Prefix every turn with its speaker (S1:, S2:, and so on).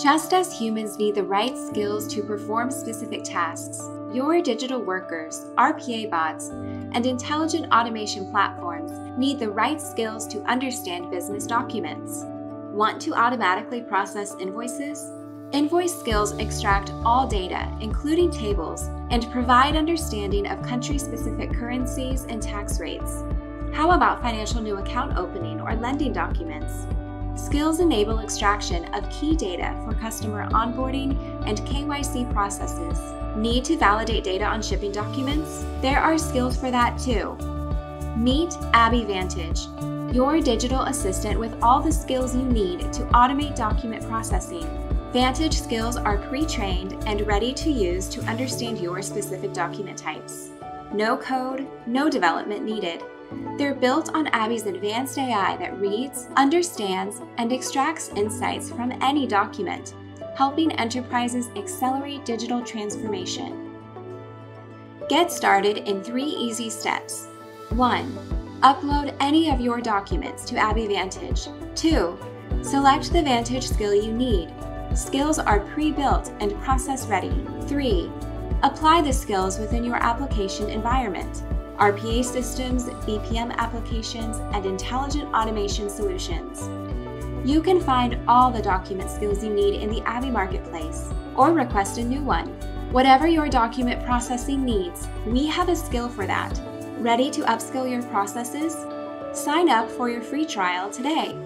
S1: Just as humans need the right skills to perform specific tasks, your digital workers, RPA bots, and intelligent automation platforms need the right skills to understand business documents. Want to automatically process invoices? Invoice skills extract all data, including tables, and provide understanding of country specific currencies and tax rates. How about financial new account opening or lending documents? Skills enable extraction of key data for customer onboarding and KYC processes. Need to validate data on shipping documents? There are skills for that too. Meet ABBYY Vantage, your digital assistant with all the skills you need to automate document processing. Vantage skills are pre trained and ready to use to understand your specific document types. No code, no development needed. They're built on ABBYY's advanced AI that reads, understands, and extracts insights from any document, helping enterprises accelerate digital transformation. Get started in three easy steps. 1. Upload any of your documents to ABBYY Vantage. 2. Select the Vantage skill you need. Skills are pre built and process ready. 3. Apply the skills within your application environment. RPA systems, BPM applications, and intelligent automation solutions. You can find all the document skills you need in the ABBYY Marketplace or request a new one. Whatever your document processing needs, we have a skill for that. Ready to upskill your processes? Sign up for your free trial today